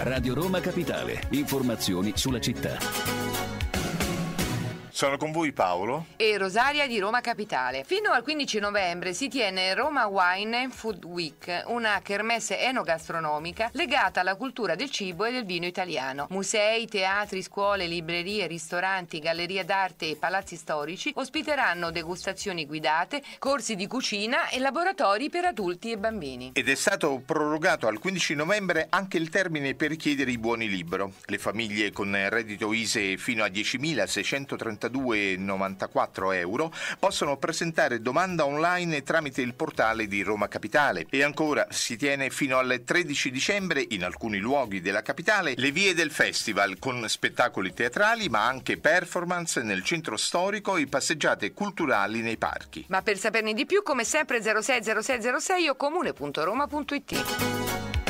Radio Roma Capitale. Informazioni sulla città. Sono con voi Paolo e Rosaria di Roma Capitale. Fino al 15 novembre si tiene Roma Wine and Food Week, una kermesse enogastronomica legata alla cultura del cibo e del vino italiano. Musei, teatri, scuole, librerie, ristoranti, gallerie d'arte e palazzi storici ospiteranno degustazioni guidate, corsi di cucina e laboratori per adulti e bambini. Ed è stato prorogato al 15 novembre anche il termine per richiedere i buoni libro. Le famiglie con reddito ISE fino a 10.632 92,94 euro possono presentare domanda online tramite il portale di Roma Capitale. E ancora si tiene fino al 13 dicembre in alcuni luoghi della capitale le vie del festival con spettacoli teatrali ma anche performance nel centro storico e passeggiate culturali nei parchi. Ma per saperne di più come sempre 060606 o comune.roma.it